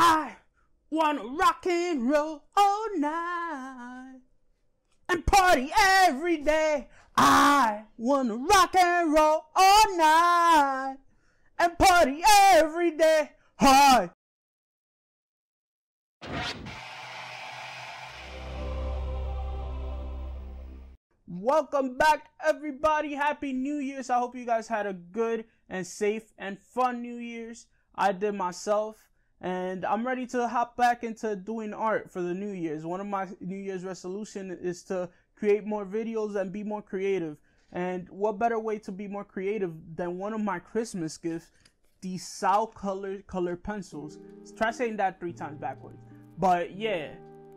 I wanna rock and roll all night and party every day. I wanna rock and roll all night and party every day. Hi. Welcome back, everybody. Happy New Year's. I hope you guys had a good and safe and fun New Year's. I did myself, and I'm ready to hop back into doing art for the New Year's. One of my New Year's resolution is to create more videos and be more creative. And what better way to be more creative than one of my Christmas gifts, these Soucolor color pencils. Try saying that three times backwards. But yeah,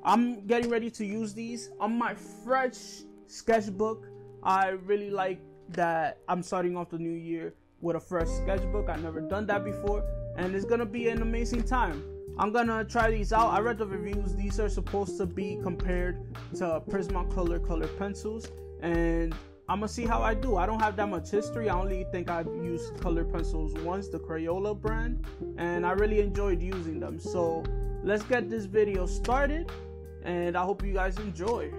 I'm getting ready to use these on my fresh sketchbook. I really like that I'm starting off the new year with a fresh sketchbook. I've never done that before, and it's gonna be an amazing time. I'm gonna try these out. I read the reviews. These are supposed to be compared to Prismacolor color pencils, and I'm gonna see how I do. I don't have that much history. I only think I've used color pencils once, the Crayola brand, and I really enjoyed using them. So let's get this video started, and I hope you guys enjoy.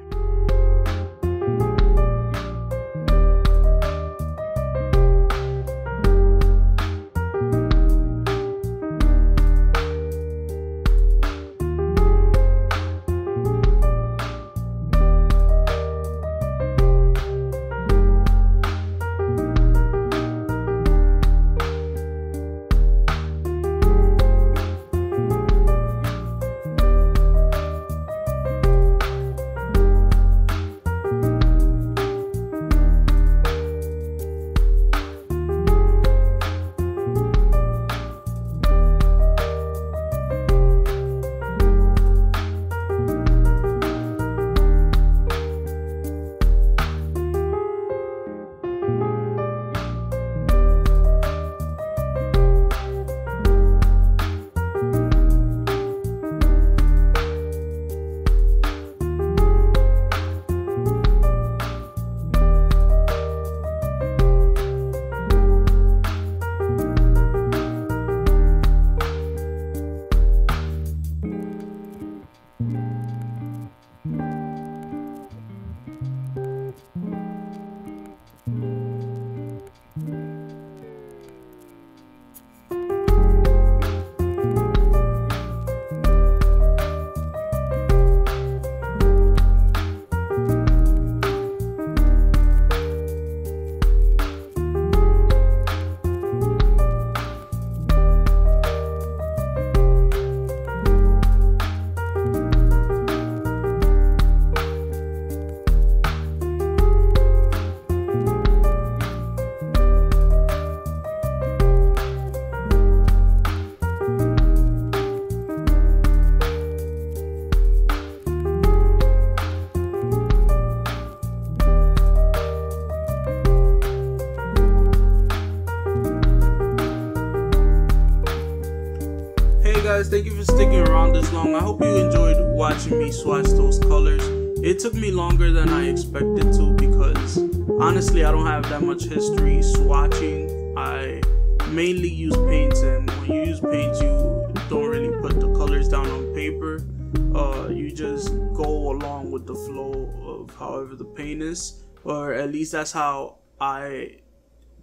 Hope you enjoyed watching me swatch those colors. It took me longer than I expected to because honestly I don't have that much history swatching. I mainly use paints and when you use paints you don't really put the colors down on paper. Uh, you just go along with the flow of however the paint is or at least that's how I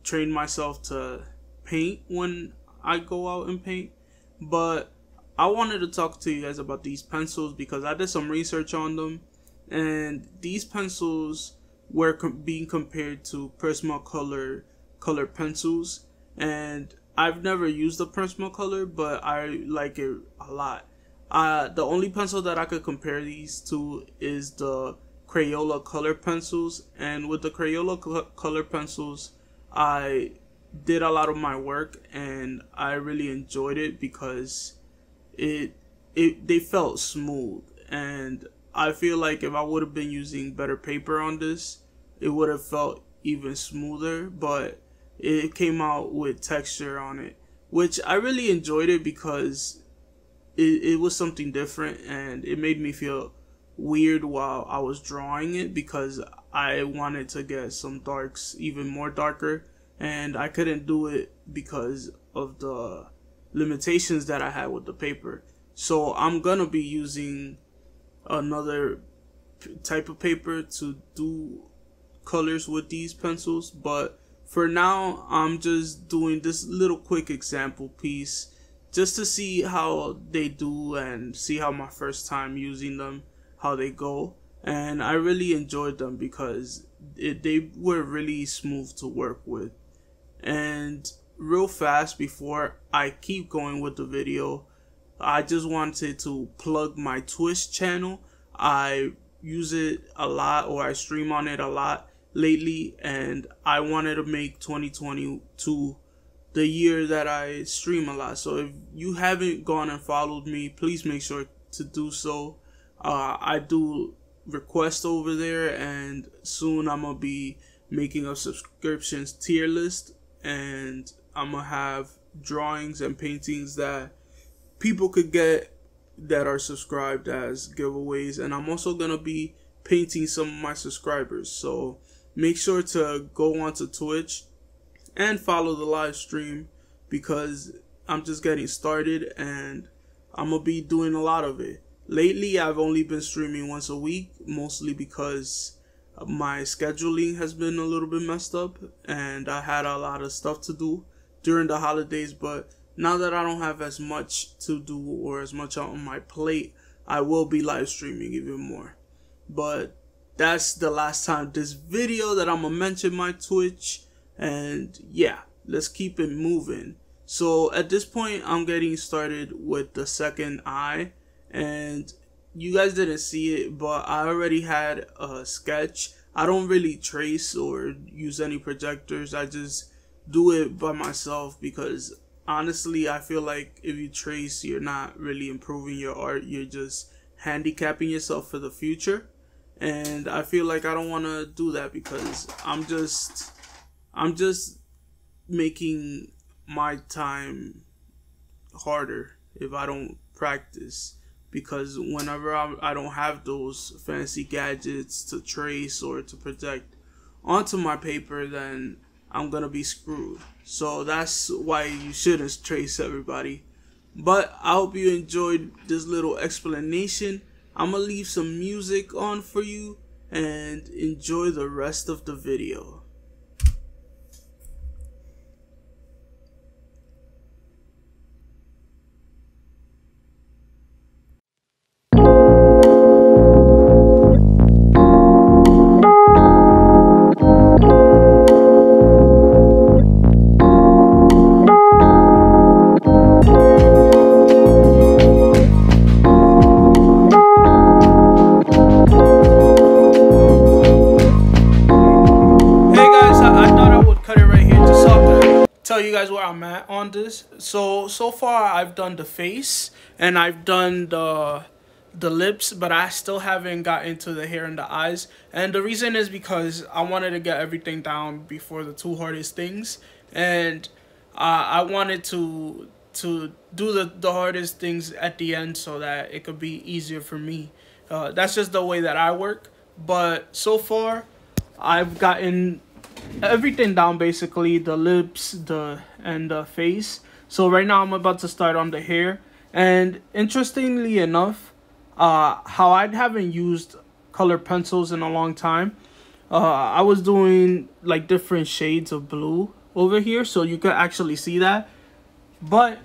train myself to paint when I go out and paint but I wanted to talk to you guys about these pencils because I did some research on them, and these pencils were com- being compared to Prismacolor color pencils, and I've never used a Prismacolor, but I like it a lot. Uh, the only pencil that I could compare these to is the Crayola color pencils, and with the Crayola color pencils, I did a lot of my work and I really enjoyed it because it it they felt smooth. And I feel like if I would have been using better paper on this, it would have felt even smoother, but it came out with texture on it, which I really enjoyed it because it, it was something different and it made me feel weird while I was drawing it because I wanted to get some darks even more darker and I couldn't do it because of the limitations that I had with the paper. So I'm gonna be using another type of paper to do colors with these pencils, but for now I'm just doing this little quick example piece just to see how they do and see how my first time using them how they go and I really enjoyed them because it, they were really smooth to work with and real fast before I keep going with the video I just wanted to plug my Twitch channel I use it a lot or I stream on it a lot lately and I wanted to make 2022 the year that I stream a lot. So if you haven't gone and followed me, please make sure to do so. Uh, I do request over there and soon I'm gonna be making a subscriptions tier list and I'm gonna have drawings and paintings that people could get that are subscribed as giveaways. And I'm also gonna be painting some of my subscribers. So make sure to go onto Twitch and follow the live stream because I'm just getting started and I'm gonna be doing a lot of it. Lately, I've only been streaming once a week, mostly because my scheduling has been a little bit messed up and I had a lot of stuff to do during the holidays. But now that I don't have as much to do or as much on my plate, I will be live streaming even more. But that's the last time this video that I'm gonna mention my Twitch and yeah let's keep it moving so at this point I'm getting started with the second eye and you guys didn't see it but I already had a sketch I don't really trace or use any projectors I just do it by myself because honestly I feel like if you trace you're not really improving your art. You're just handicapping yourself for the future. And I feel like I don't want to do that because I'm just I'm just making my time harder if I don't practice. Because whenever I'm, I do not have those fancy gadgets to trace or to project onto my paper then I'm gonna be screwed. So that's why you shouldn't trace everybody. But I hope you enjoyed this little explanation. I'm gonna leave some music on for you and enjoy the rest of the video. I've done the face and I've done the the lips, but I still haven't got into the hair and the eyes. And the reason is because I wanted to get everything down before the two hardest things, and uh, I wanted to to do the the hardest things at the end so that it could be easier for me. Uh, that's just the way that I work. But so far, I've gotten everything down basically the lips the and the face so right now i'm about to start on the hair. And interestingly enough uh how i haven't used color pencils in a long time uh i was doing like different shades of blue over here so you could actually see that. But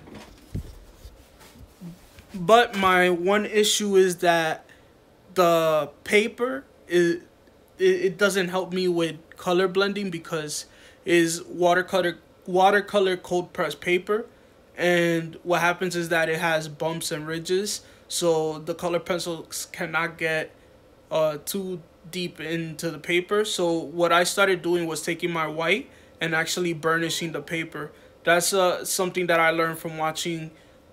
but my one issue is that the paper is it, it doesn't help me with color blending because is watercolor watercolor cold press paper and what happens is that it has bumps and ridges so the color pencils cannot get uh too deep into the paper. So what I started doing was taking my white and actually burnishing the paper. That's uh something that I learned from watching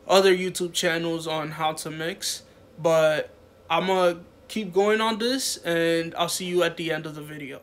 other YouTube channels on how to mix. But I'm gonna keep going on this and I'll see you at the end of the video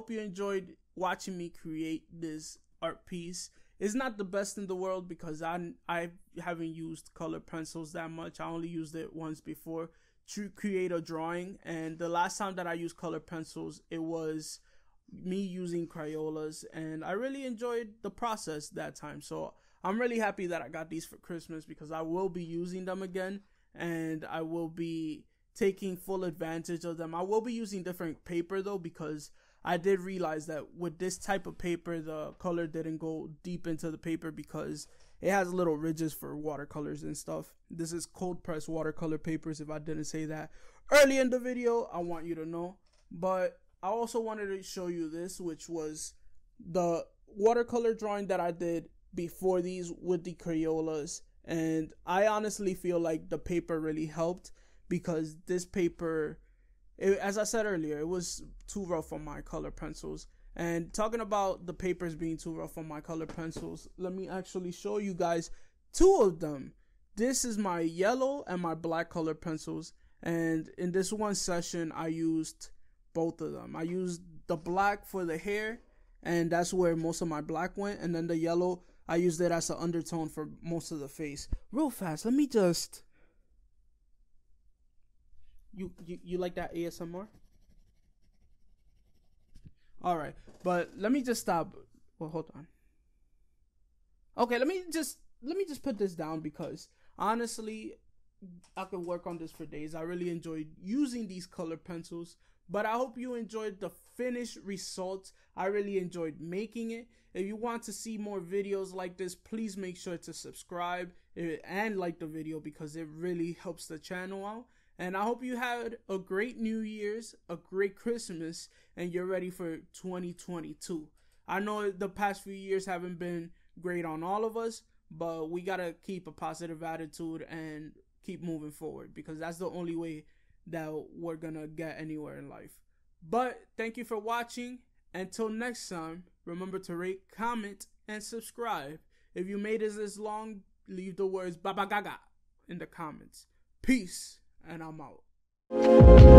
hope you enjoyed watching me create this art piece. It's not the best in the world because I I haven't used color pencils that much. I only used it once before to create a drawing, and the last time that I used color pencils, it was me using Crayolas, and I really enjoyed the process that time. So I'm really happy that I got these for Christmas because I will be using them again, and I will be taking full advantage of them. I will be using different paper though because I did realize that with this type of paper, the color didn't go deep into the paper because it has little ridges for watercolors and stuff. This is cold press watercolor papers. If I didn't say that early in the video, I want you to know. But I also wanted to show you this, which was the watercolor drawing that I did before these with the Crayolas. And I honestly feel like the paper really helped because this paper, it, as I said earlier, it was too rough on my color pencils. And talking about the papers being too rough on my color pencils, let me actually show you guys two of them. This is my yellow and my black color pencils. And in this one session, I used both of them. I used the black for the hair, and that's where most of my black went. And then the yellow, I used it as an undertone for most of the face. Real fast, let me just you, you you like that ASMR? All right, but let me just stop. Well, hold on. Okay, let me just let me just put this down because honestly, I could work on this for days. I really enjoyed using these color pencils, but I hope you enjoyed the finished results. I really enjoyed making it. If you want to see more videos like this, please make sure to subscribe eh, and like the video because it really helps the channel out. And I hope you had a great New Year's, a great Christmas, and you're ready for 2022. I know the past few years haven't been great on all of us, but we got to keep a positive attitude and keep moving forward because that's the only way that we're going to get anywhere in life. But thank you for watching. Until next time, remember to rate, comment, and subscribe. If you made it this long, leave the words Baba Gaga in the comments. Peace and I'm out.